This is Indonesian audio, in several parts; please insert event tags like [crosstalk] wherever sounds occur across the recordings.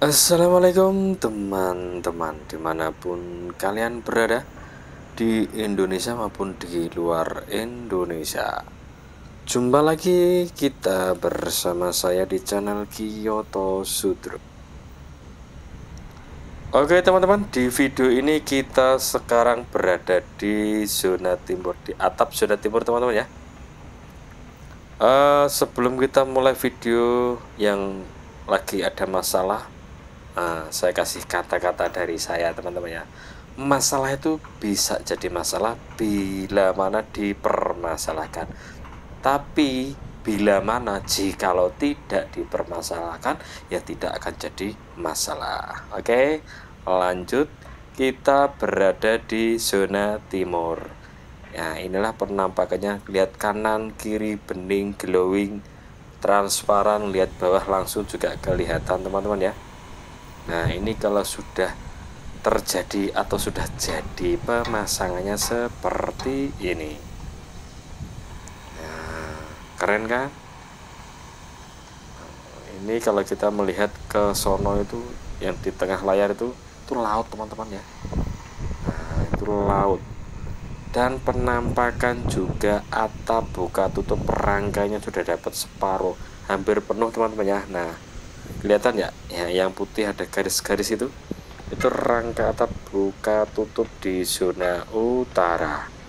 Assalamualaikum teman-teman di mana pun kalian berada di Indonesia maupun di luar Indonesia. Jumpa lagi kita bersama saya di channel Kyoto Sudro. Oke teman-teman di video ini kita sekarang berada di zona timur di atap zona timur teman-teman ya. Uh, Sebelum kita mulai video yang lagi ada masalah uh, saya kasih kata-kata dari saya teman-teman ya. Masalah itu bisa jadi masalah bila mana dipermasalahkan. Tapi bila mana jikalau tidak dipermasalahkan ya tidak akan jadi masalah. Oke lanjut. Kita berada di zona timur. Ya inilah penampakannya. Lihat kanan kiri bening glowing transparan. Lihat bawah langsung juga kelihatan teman-teman ya Nah ini kalau sudah terjadi atau sudah jadi pemasangannya seperti ini. Nah, keren kan? Ini kalau kita melihat ke sono itu yang di tengah layar itu itu laut teman-teman ya. Nah, itu laut. Dan penampakan juga atap buka tutup rangkainya sudah dapat separuh hampir penuh teman-teman ya. Nah kelihatan ya ya yang putih ada garis-garis itu. Itu rangka atap buka tutup di zona utara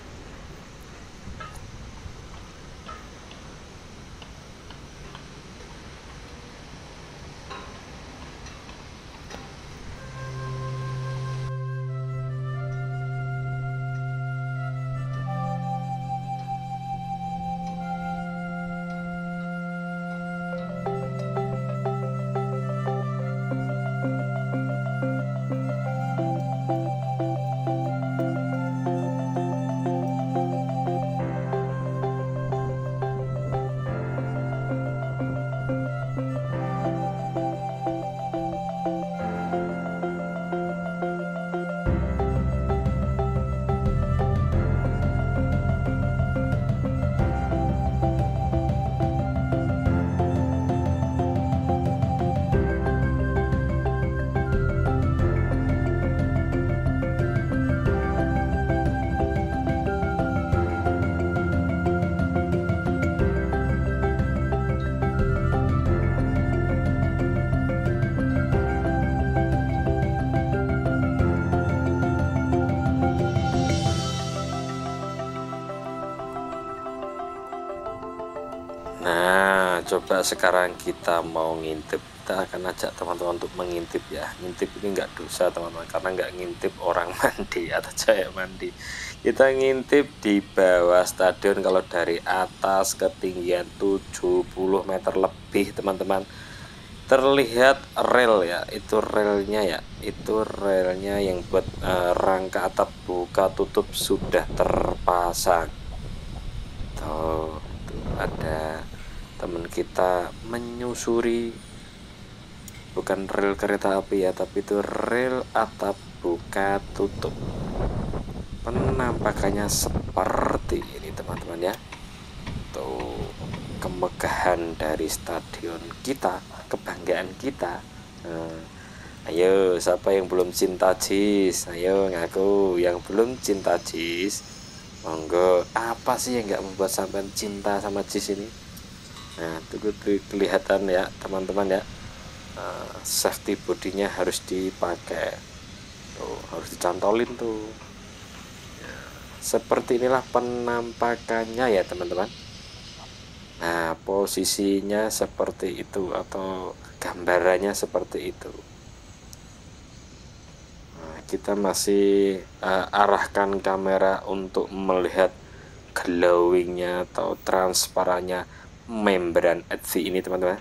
Nah, coba sekarang kita mau ngintip. Kita akan ajak teman-teman untuk mengintip ya. Ngintip ini nggak dosa teman-teman, karena nggak ngintip orang [laughs] mandi atau cewek mandi. Kita ngintip di bawah stadion kalau dari atas ketinggian 70 meter lebih teman-teman. Terlihat rel ya, itu relnya ya, itu relnya yang buat uh, rangka atap buka tutup sudah terpasang. Tuh, itu ada teman kita menyusuri bukan rel kereta api ya tapi itu rel atap buka tutup. Penampakannya seperti ini teman-teman ya. Tuh kemegahan dari stadion kita kebanggaan kita. Nah, ayo siapa yang belum cinta jis? Ayo ngaku. Yang belum cinta jis monggo. Apa sih yang nggak membuat sampai cinta sama jis ini nah itu kelihatan ya teman-teman ya. Uh, safety bodinya harus dipakai. Tuh harus dicantolin tuh. Ya, seperti inilah penampakannya ya teman-teman. Nah posisinya seperti itu atau gambarannya seperti itu. Nah, kita masih uh, arahkan kamera untuk melihat glowingnya atau transparannya membran Etsy ini teman-teman.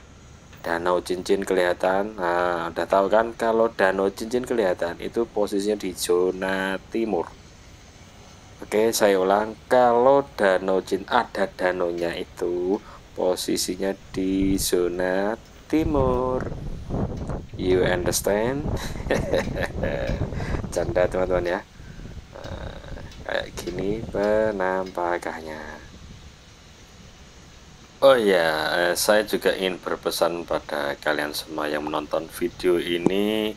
Danau cincin kelihatan. Nah udah tahu kan kalau danau cincin kelihatan itu posisinya di zona timur. Oke saya ulang. Kalau danau cincin ada danonya itu posisinya di zona timur. You understand? [laughs] Canda teman-teman ya. Nah, kayak gini penampakannya Oh ya, saya juga ingin berpesan pada kalian semua yang menonton video ini.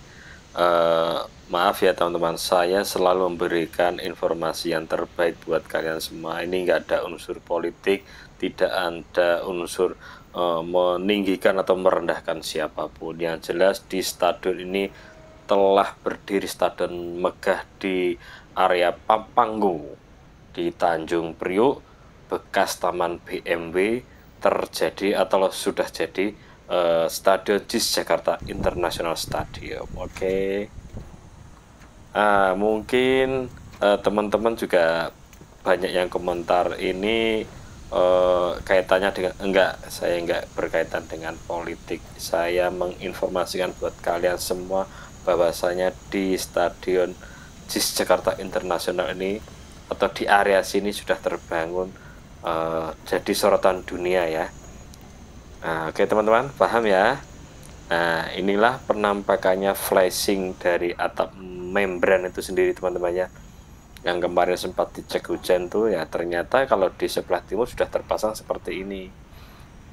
Eh, maaf ya teman-teman, saya selalu memberikan informasi yang terbaik buat kalian semua. Ini nggak ada unsur politik, tidak ada unsur eh, meninggikan atau merendahkan siapa pun. Yang jelas di stadion ini telah berdiri stadion megah di area Pampanggu di Tanjung Priuk, bekas Taman BMW terjadi atau sudah jadi uh, Stadion JIS Jakarta International Stadium. Oke. Okay. Uh, mungkin uh, teman-teman juga banyak yang komentar ini uh, kaitannya dengan enggak saya enggak berkaitan dengan politik. Saya menginformasikan buat kalian semua bahwasanya di Stadion JIS Jakarta International ini atau di area sini sudah terbangun uh, jadi sorotan dunia ya. Nah, oke teman-teman, paham ya? Nah, inilah penampakannya flashing dari atap membran itu sendiri teman-teman ya. Yang kemarin sempat dicek hujan tuh ya ternyata kalau di sebelah timur sudah terpasang seperti ini.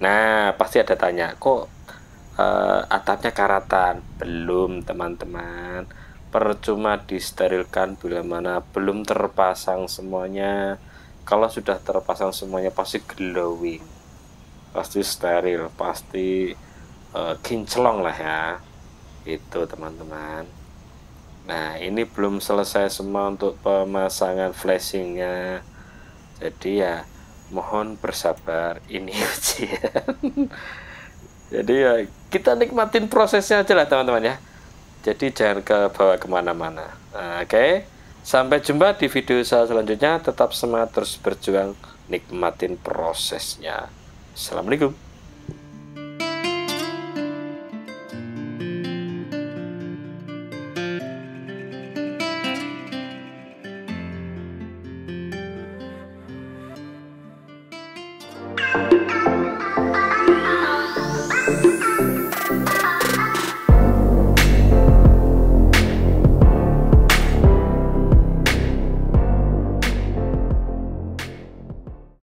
Nah, pasti ada tanya, kok uh, atapnya karatan? Belum teman-teman. Percuma disterilkan bila mana belum terpasang semuanya kalau sudah terpasang semuanya pasti glowing pasti steril pasti uh, kinclong lah ya. Itu teman-teman. Nah ini belum selesai semua untuk pemasangan flashingnya. Jadi ya mohon bersabar. Ini [laughs] ujian. Jadi ya kita nikmatin prosesnya aja lah teman-teman ya. Jadi jangan ke bawah ke mana-mana. Nah, oke? okay? Sampai jumpa di video saya selanjutnya. Tetap semangat terus berjuang, nikmatin prosesnya. Assalamualaikum. you